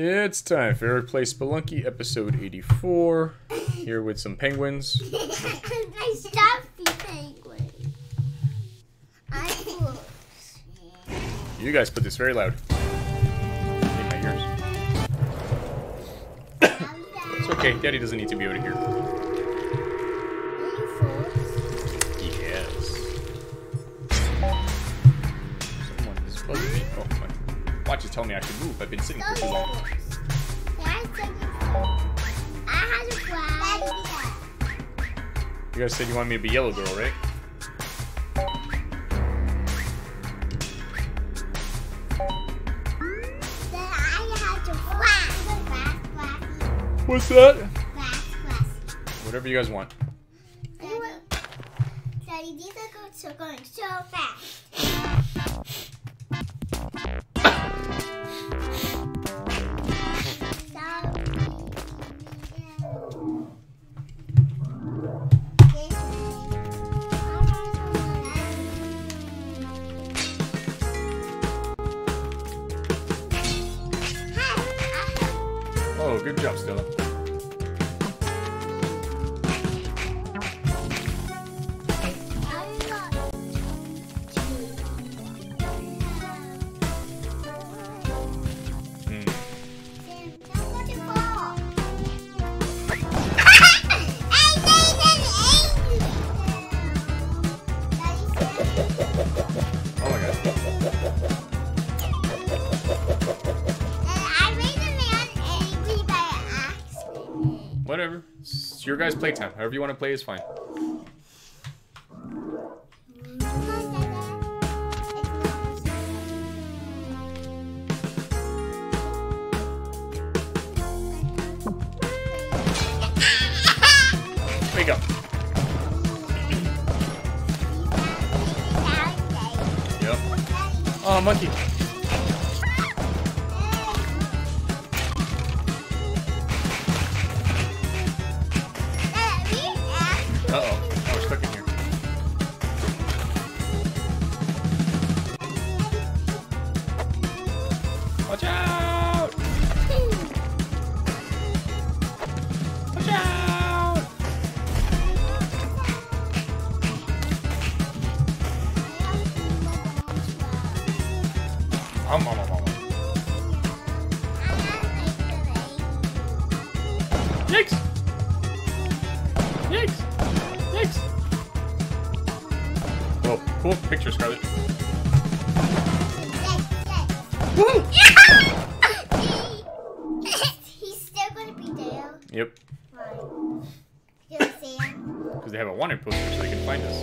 It's time for Eric Play Spelunky, episode 84. Here with some penguins. I the penguin. I. You guys put this very loud. In my ears. It's okay, Daddy doesn't need to be able to hear. Watch is telling me I should move. I've been sitting for too long. You guys said you wanted me to be yellow girl, right? What's that? Whatever you guys want. Daddy, these are going so fast. Good job, Stella. Your guys' playtime. However you want to play is fine. Wake up. Yep. Oh, monkey. Um, um, um, um. Yikes! Yikes! Yikes! Whoa, cool picture, Scarlet. Woo! He's still gonna be there. Yep? You'll because they have a wanted poster so they can find us.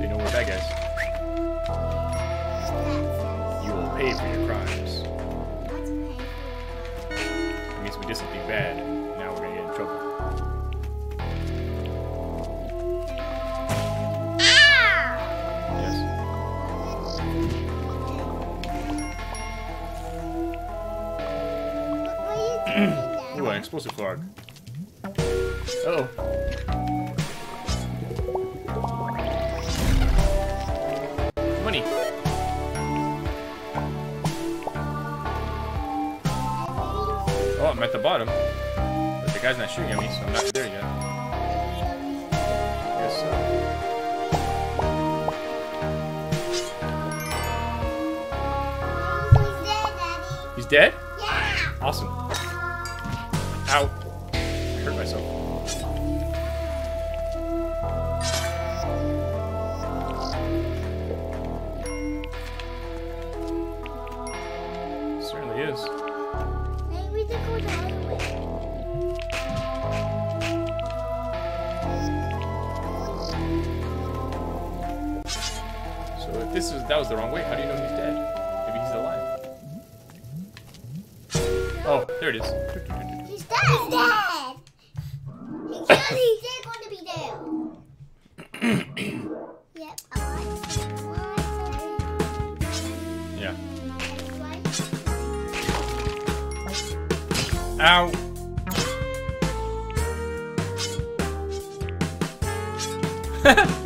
They know we're bad guys. Pay for your crimes. It means we did something bad, now we're gonna get in trouble. Yes. Ooh, an explosive frog. Uh oh. Money. I'm at the bottom. But the guy's not shooting at me, so I'm not there yet. Guess so. He's dead? Yeah! Awesome. Ow. I hurt myself. Certainly is. Maybe we go the other way. So if this was that was the wrong way, how do you know he's dead? Maybe he's alive. Oh, there it is. He's dead! He's dead! Ow.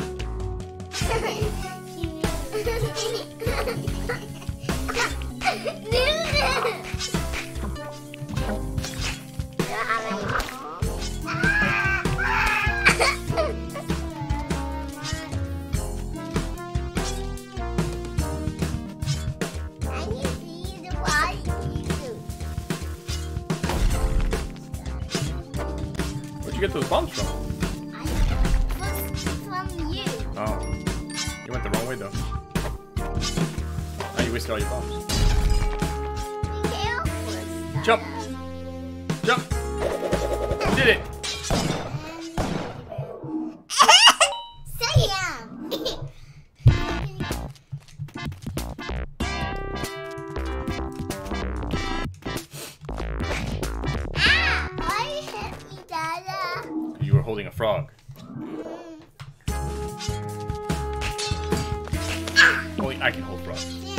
went the wrong way though. Oh, you wasted all your bombs. Jump! Jump! You did it! Ah! Why hit me, Dada? You were holding a frog. I can hold frogs.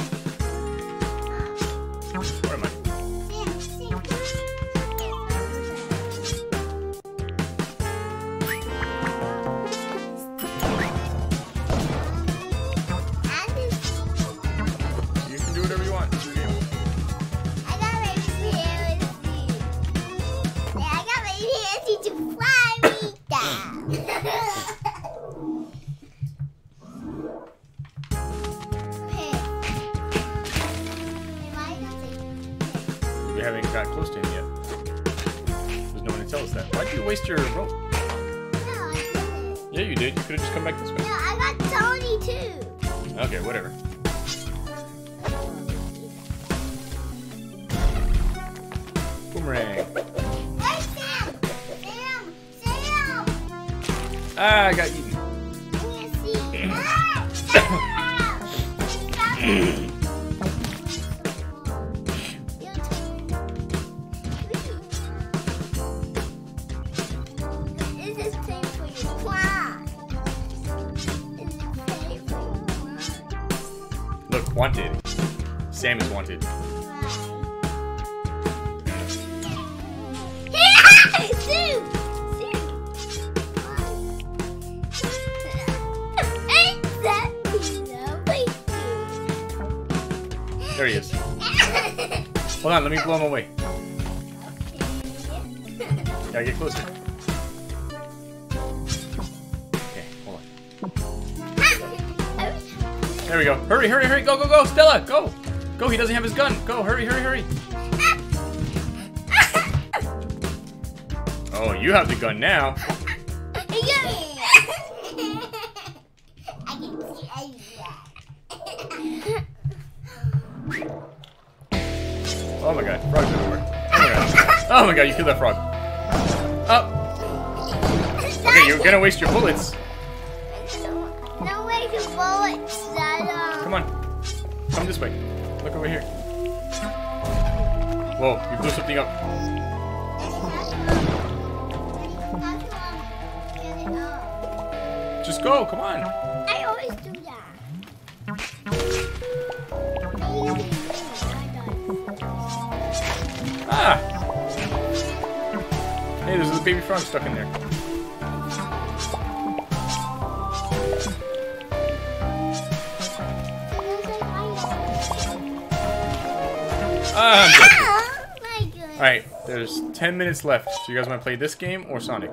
Your rope? Yeah, you did. You could have just come back this way. No, I got Tony too. Okay, whatever. Boomerang. Ah, I got eaten. This wanted. Sam is wanted. There he is. Hold on, let me blow him away. Gotta get closer. There we go. Hurry, hurry, hurry. Go, go, go. Stella, go. Go, he doesn't have his gun. Go, hurry, hurry, hurry. Oh, you have the gun now. Oh my god, frogs everywhere. Oh my god. Oh my god, you killed that frog. Up. Okay, you're gonna waste your bullets. No way to bullets, Dada. Come on. Come this way. Look over here. Whoa, you blew something up. Just go, come on. I always do that. Ah! Hey, there's a baby frog stuck in there. Ah, dead. Oh. Alright, there's 10 minutes left. So you guys want to play this game or Sonic?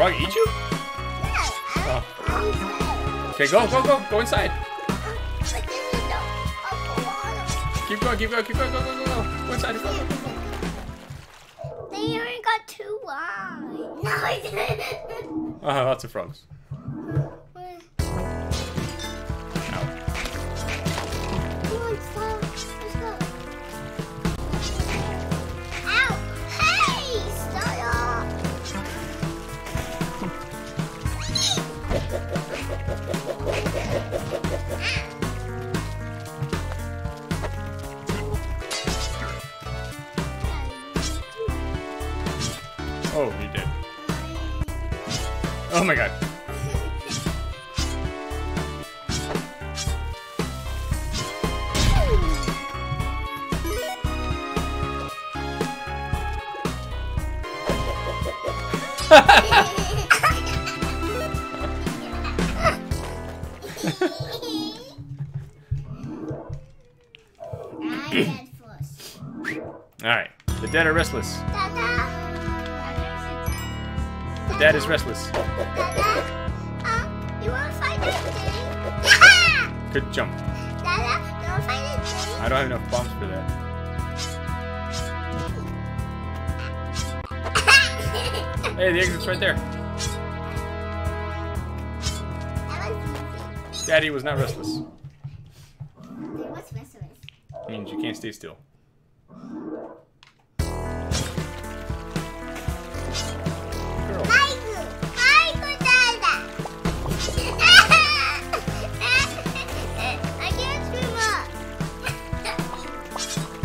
Frog eat you? Oh. Okay, go, go, go. Go inside. But this is the upper water. Keep going, keep going, keep going. Go, go, go, go. Go inside. Go, go, go, go. They only got two wide. No, I didn't. Uh, lots of frogs. My god. I said first. Alright. The dead are restless. Dad is restless. Dada. Um, you wanna thing? Good jump. Dada, you wanna thing? I don't have enough bombs for that. Hey, the exit's right there. Was. Daddy was not restless. What's restless? means you can't stay still.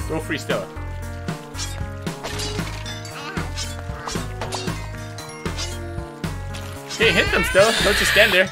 Go free Stella. Hey, hit them, Stella. Don't just stand there.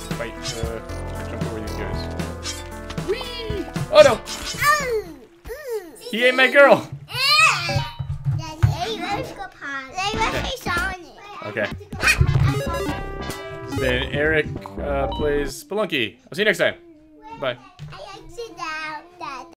To fight, uh, jump over these guys. Whee! Oh no! Oh. Mm. He ate my girl! Daddy, let's go pause. Let's say Sonic. Okay. Then Eric uh, plays Spelunky. I'll see you next time. Bye. I